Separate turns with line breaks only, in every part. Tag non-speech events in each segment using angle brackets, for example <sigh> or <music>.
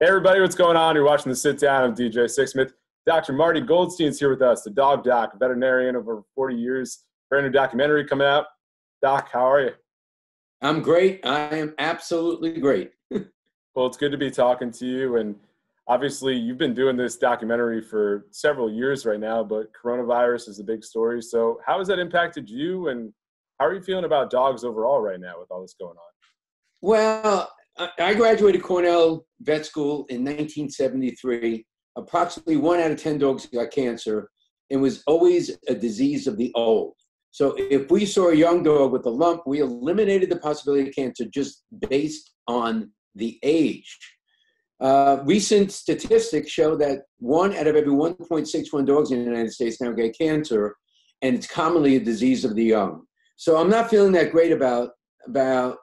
Hey, everybody, what's going on? You're watching the sit down of DJ Sixsmith. Dr. Marty Goldstein's here with us, the dog doc, veterinarian over 40 years. Brand new documentary coming out. Doc, how are you?
I'm great. I am absolutely great. <laughs>
well, it's good to be talking to you. And obviously, you've been doing this documentary for several years right now, but coronavirus is a big story. So, how has that impacted you? And how are you feeling about dogs overall right now with all this going on?
Well, I graduated Cornell Vet School in 1973. Approximately one out of 10 dogs got cancer. It was always a disease of the old. So if we saw a young dog with a lump, we eliminated the possibility of cancer just based on the age. Uh, recent statistics show that one out of every 1.61 dogs in the United States now get cancer, and it's commonly a disease of the young. So I'm not feeling that great about about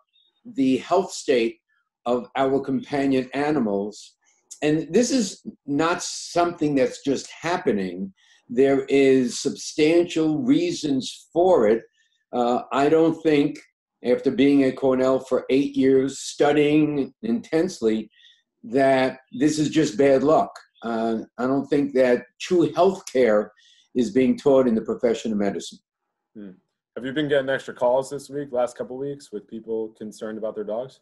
the health state of our companion animals. And this is not something that's just happening. There is substantial reasons for it. Uh, I don't think, after being at Cornell for eight years, studying intensely, that this is just bad luck. Uh, I don't think that true health care is being taught in the profession of medicine.
Hmm. Have you been getting extra calls this week, last couple weeks, with people concerned about their dogs?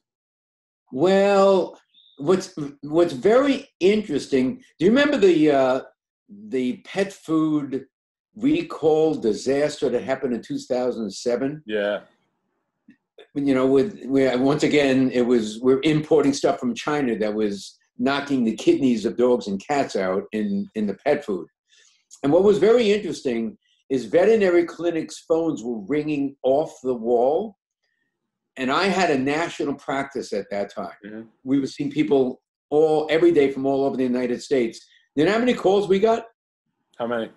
Well, what's what's very interesting. Do you remember the uh, the pet food recall disaster that happened in 2007?
Yeah.
You know, with we once again, it was we're importing stuff from China that was knocking the kidneys of dogs and cats out in in the pet food. And what was very interesting is veterinary clinics' phones were ringing off the wall and I had a national practice at that time. Mm-hmm. We were seeing people all every day from all over the United States. You know how many calls we got?
How many?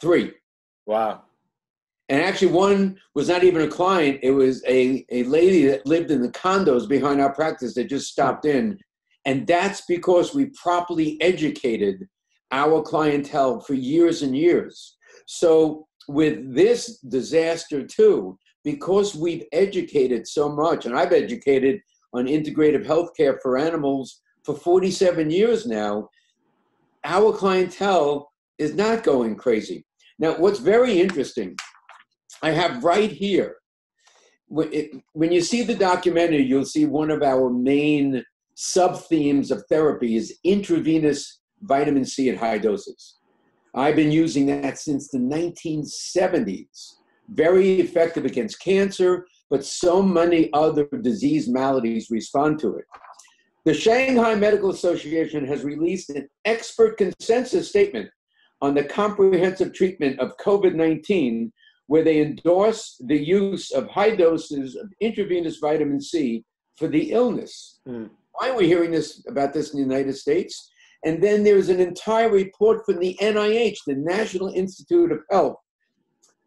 Three.
Wow.
And actually, one was not even a client. It was a, a lady that lived in the condos behind our practice that just stopped in. And that's because we properly educated our clientele for years and years. So, with this disaster, too, because we've educated so much, and I've educated on integrative healthcare for animals for 47 years now, our clientele is not going crazy. Now, what's very interesting, I have right here, when you see the documentary, you'll see one of our main sub themes of therapy is intravenous vitamin C at high doses. I've been using that since the 1970s very effective against cancer, but so many other disease maladies respond to it. The Shanghai Medical Association has released an expert consensus statement on the comprehensive treatment of COVID 19, where they endorse the use of high doses of intravenous vitamin C for the illness. Mm. Why are we hearing this about this in the United States? And then there's an entire report from the NIH, the National Institute of Health,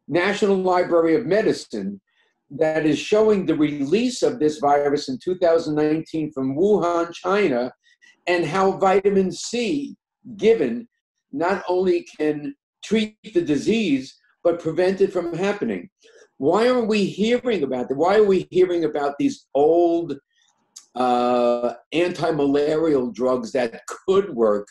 National Library of Medicine that is showing the release of this virus in 2019 from Wuhan, China, and how vitamin C given not only can treat the disease, but prevent it from happening. Why are we hearing about that? Why are we hearing about these old uh, anti malarial drugs that could work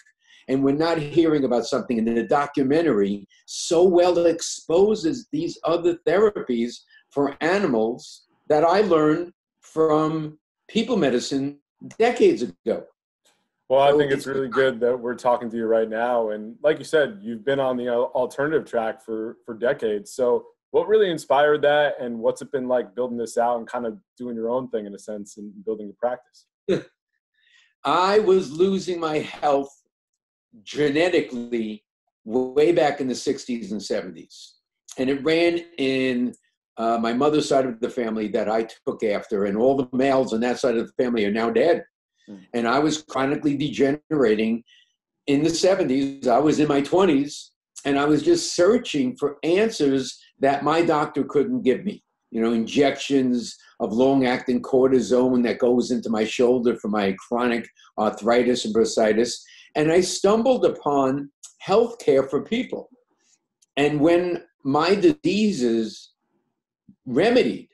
and we're not hearing about something in the documentary so well exposes these other therapies for animals that I learned from people medicine decades ago.
Well, I think it's really good that we're talking to you right now. And like you said, you've been on the alternative track for, for decades. So, what really inspired that, and what's it been like building this out and kind of doing your own thing in a sense and building a practice? <laughs>
I was losing my health genetically way back in the 60s and 70s. And it ran in uh, my mother's side of the family that I took after, and all the males on that side of the family are now dead. Mm. And I was chronically degenerating in the 70s. I was in my 20s, and I was just searching for answers that my doctor couldn't give me. You know, injections of long acting cortisone that goes into my shoulder for my chronic arthritis and bursitis and I stumbled upon healthcare for people. And when my diseases remedied,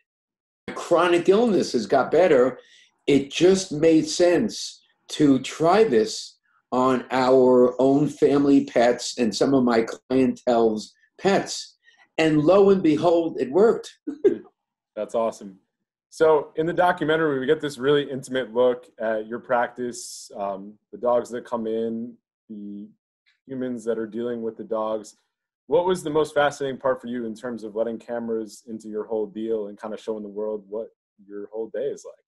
chronic illnesses got better, it just made sense to try this on our own family pets and some of my clientele's pets. And lo and behold, it worked. <laughs>
That's awesome. So in the documentary, we get this really intimate look at your practice, um, the dogs that come in, the humans that are dealing with the dogs. What was the most fascinating part for you in terms of letting cameras into your whole deal and kind of showing the world what your whole day is like?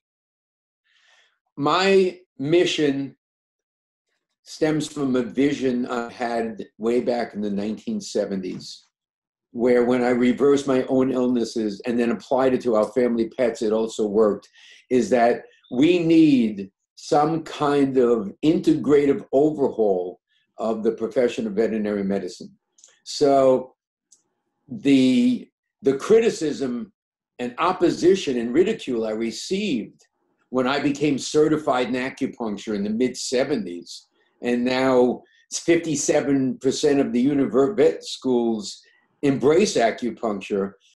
My mission stems from a vision I had way back in the 1970s where when I reversed my own illnesses and then applied it to our family pets, it also worked, is that we need some kind of integrative overhaul of the profession of veterinary medicine. So the the criticism and opposition and ridicule I received when I became certified in acupuncture in the mid 70s, and now 57% of the university vet schools embrace acupuncture